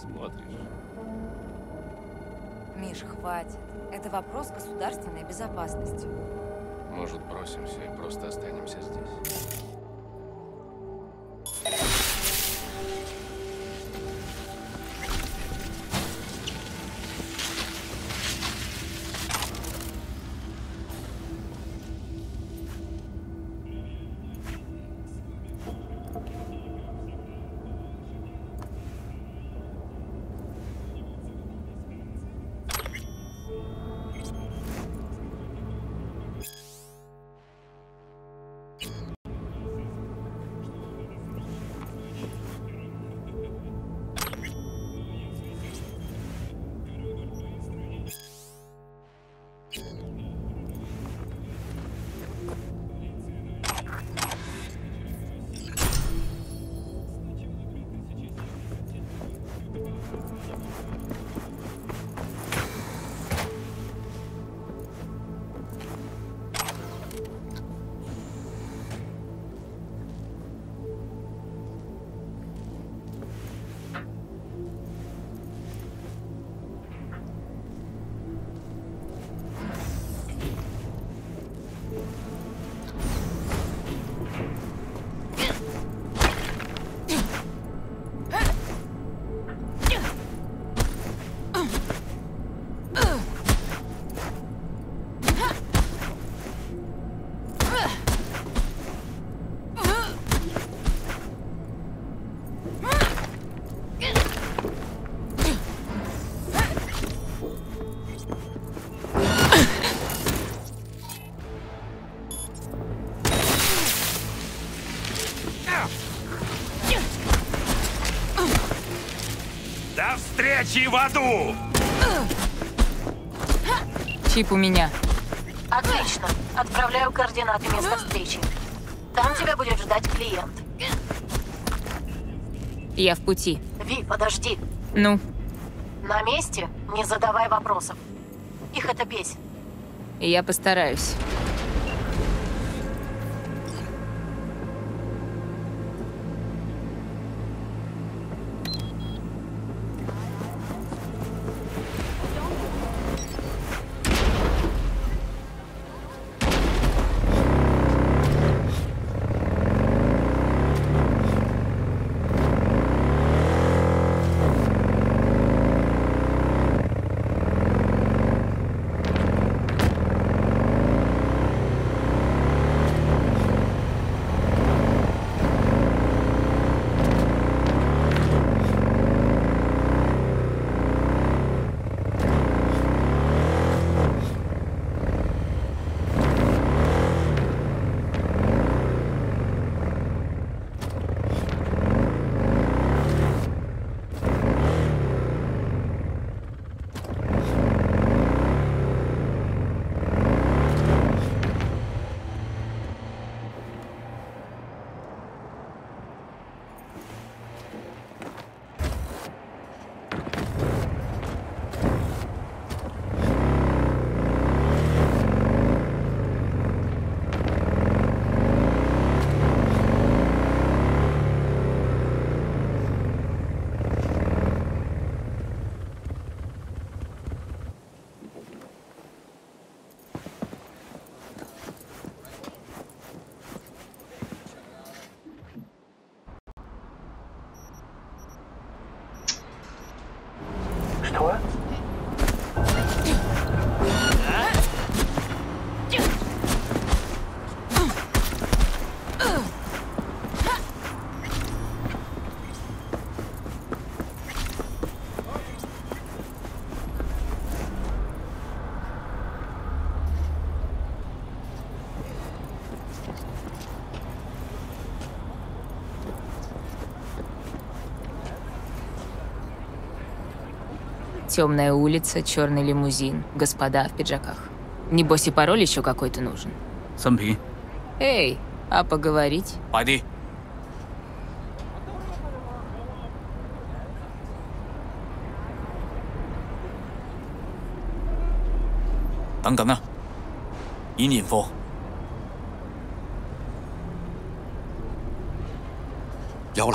смотришь? Миш, хватит. Это вопрос государственной безопасности. Может, бросимся и просто останемся здесь? Встречи в аду! Чип у меня. Отлично. Отправляю координаты места встречи. Там тебя будет ждать клиент. Я в пути. Ви, подожди. Ну, На месте не задавай вопросов. Их это бесит. я постараюсь. Темная улица, черный лимузин, господа в пиджаках. Небось и пароль еще какой-то нужен. 新片， Эй, а поговорить? 快啲！等緊啊！演練課有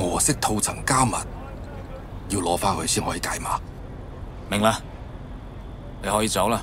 俄式套層加密，要攞翻去先可以解碼。明啦，你可以走啦。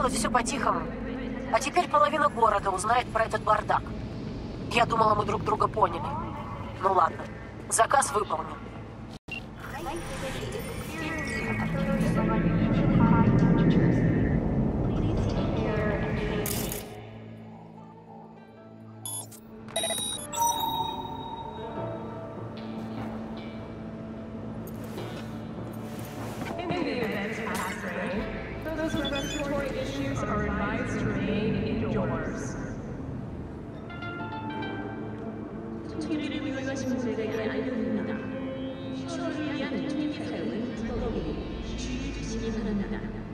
сделать все по-тихому. А теперь половина города узнает про этот бардак. Я думала, мы друг друга поняли. Ну ладно, заказ выполнен. だ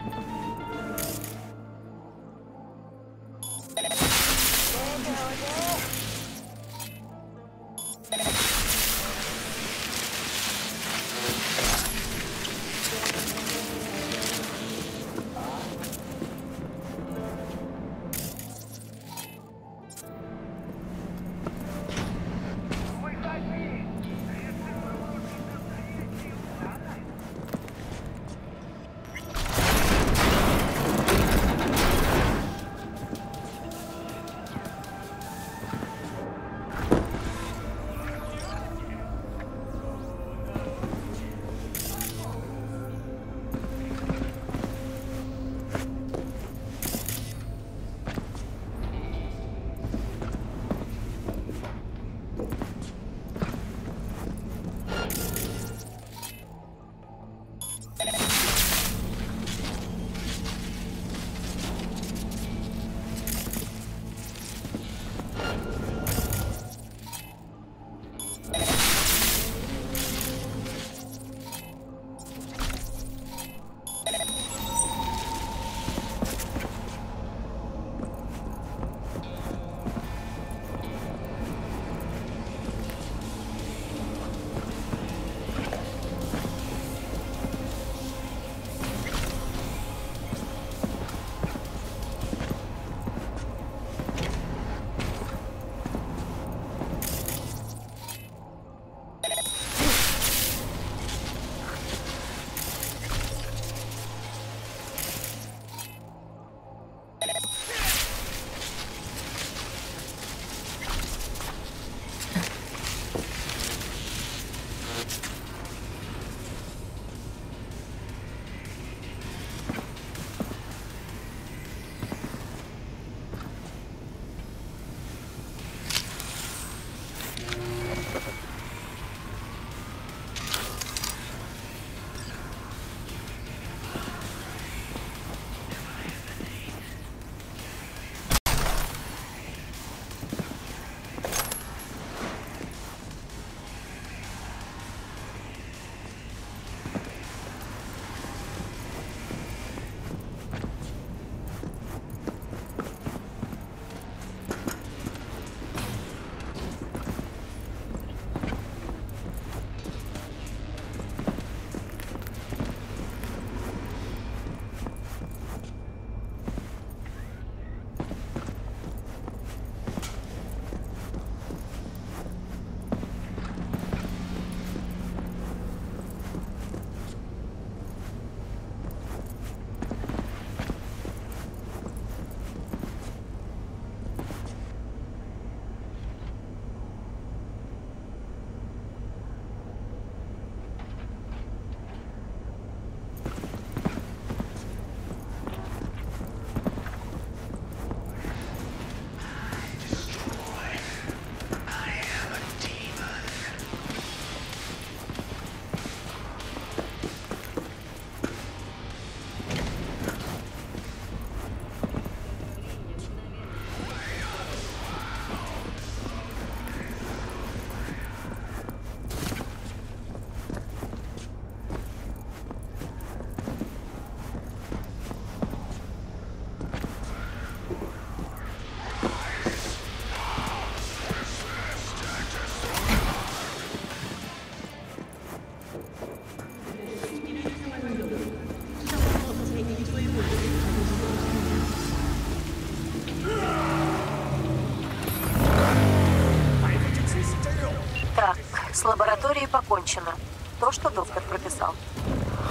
лабораторией покончено. То, что доктор прописал.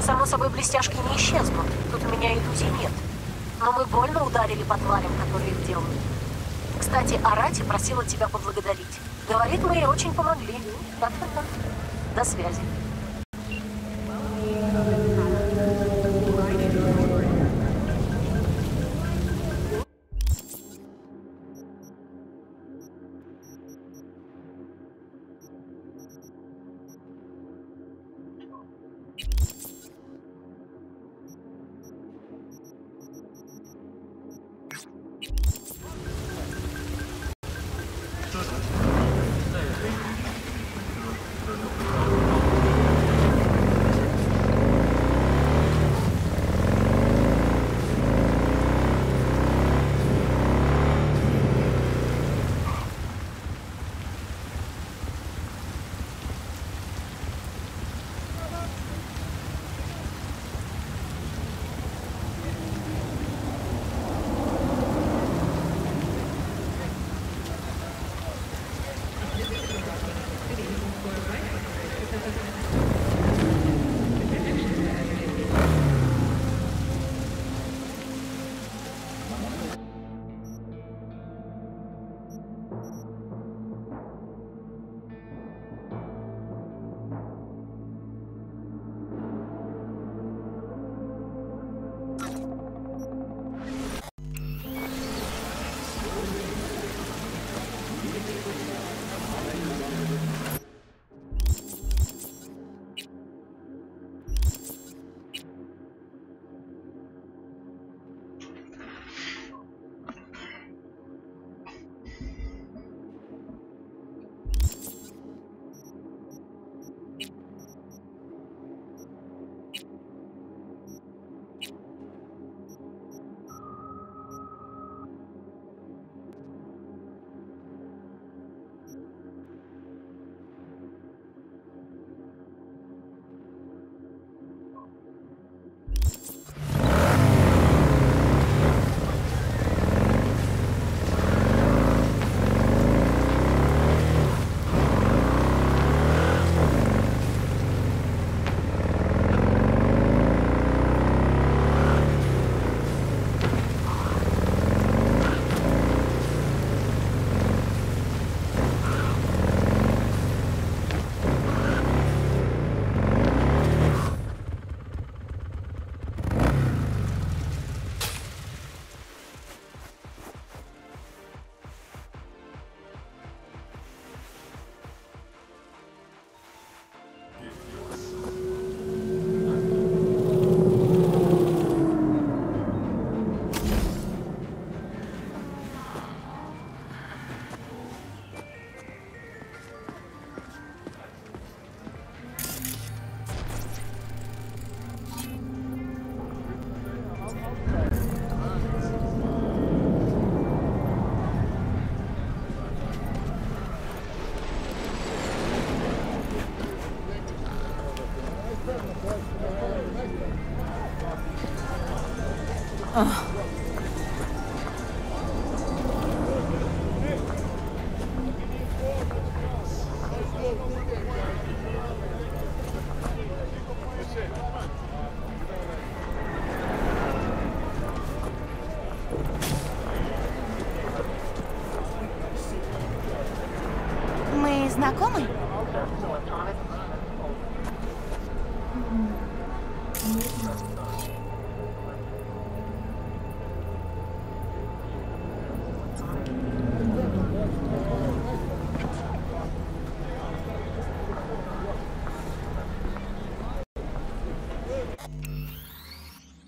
Само собой, блестяшки не исчезнут. Тут у меня иллюзий нет. Но мы больно ударили по тварям, которые их делают. Кстати, Арати просила тебя поблагодарить. Говорит, мы ей очень помогли. Так-то так. До связи.